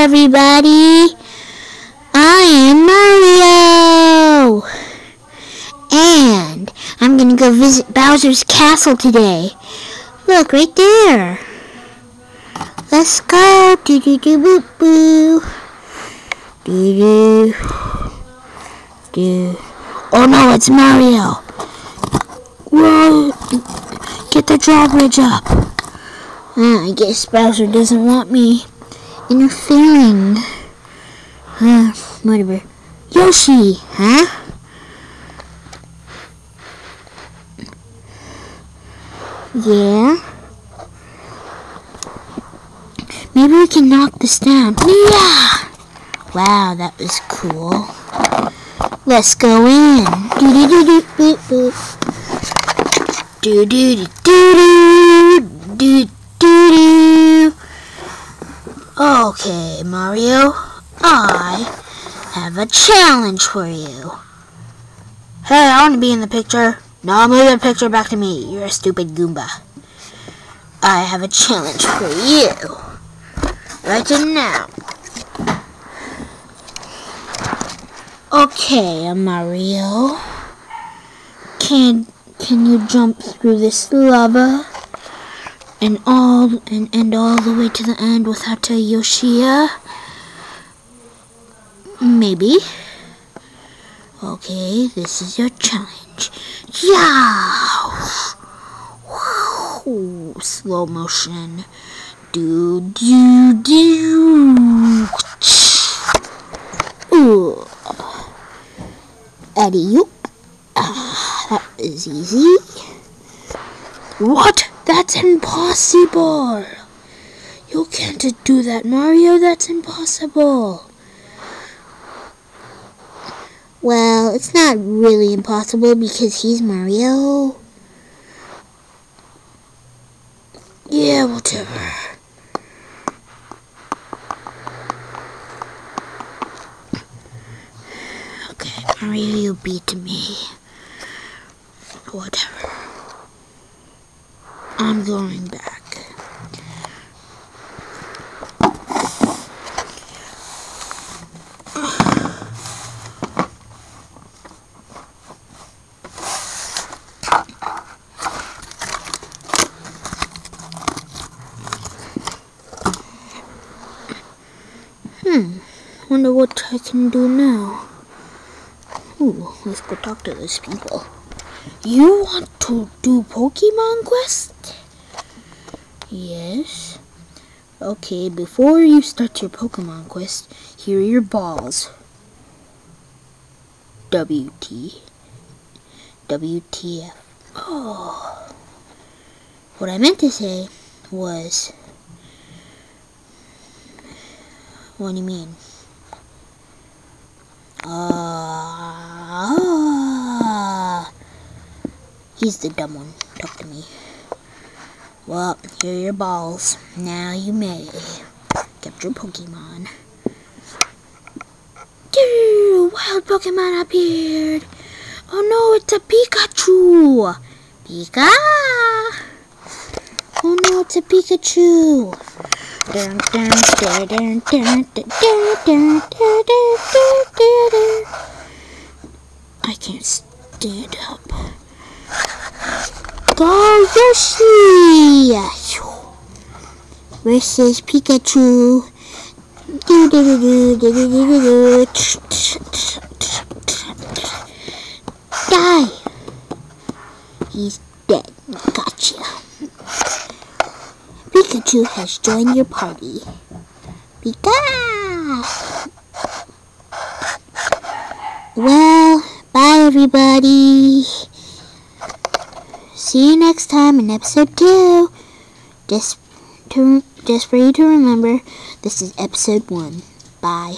everybody. I am Mario. And I'm gonna go visit Bowser's castle today. Look, right there. Let's go. Do do do boo boo. Do do. Do. Oh no, it's Mario. Whoa. Get the drawbridge up. Uh, I guess Bowser doesn't want me interfering. Uh, whatever. Yoshi, huh? Yeah? Maybe we can knock this down. Yeah! Wow, that was cool. Let's go in. Do do do do do do. Do do do do do do do. Okay, Mario. I have a challenge for you. Hey, I want to be in the picture. No, move the picture back to me. You're a stupid Goomba. I have a challenge for you. Right now. Okay, Mario. Can can you jump through this lava and all and end all the way to the end without a Yoshia? Maybe. Okay, this is your challenge. Yeah. Slow motion. Do do do. Ooh. Eddie. Ah, that is easy. What? That's impossible. You can't do that, Mario. That's impossible. Well, it's not really impossible because he's Mario. Yeah, whatever. Okay, Mario, you beat me. Whatever. I'm going back. Hmm. Wonder what I can do now. Ooh, let's go talk to those people. You want to do Pokemon Quest? Yes. Okay, before you start your Pokemon Quest, here are your balls. WT. WTF. Oh. What I meant to say was... What do you mean? Ah. He's the dumb one. Talk to me. Well, here are your balls. Now you may. Capture Pokemon. Dude, wild Pokemon appeared. Oh no, it's a Pikachu. Pika. Oh no, it's a Pikachu. Dun, dun, dun, dun, dun, dun, dun, dun, dun. I can't stand up go Yoshi! Versus Pikachu. Do do do do do do do do Die! He's dead. Gotcha. Pikachu has joined your party. Pika! Well, bye everybody. See you next time in episode 2. Just, to, just for you to remember, this is episode 1. Bye.